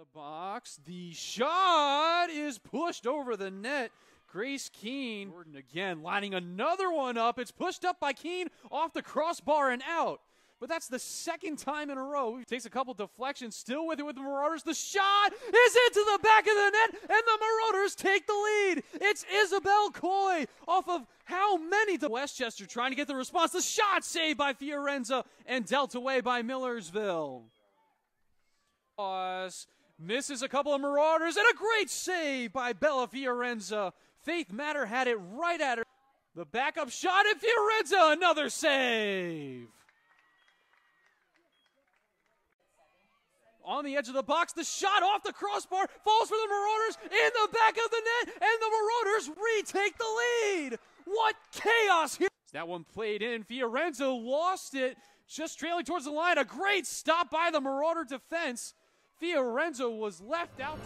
the box. The shot is pushed over the net. Grace Keene. Again lining another one up. It's pushed up by Keene off the crossbar and out. But that's the second time in a row. He takes a couple deflections, still with it with the Marauders. The shot is into the back of the net, and the Marauders take the lead. It's Isabel Coy off of how many to West Chester trying to get the response. The shot saved by Fiorenza and dealt away by Millersville. Misses a couple of Marauders and a great save by Bella Fiorenza. Faith Matter had it right at her. The backup shot and Fiorenza another save. on the edge of the box. The shot off the crossbar falls for the Marauders in the back of the net, and the Marauders retake the lead. What chaos here! That one played in. Fiorenza lost it, just trailing towards the line. A great stop by the Marauder defense. Fiorenza was left out.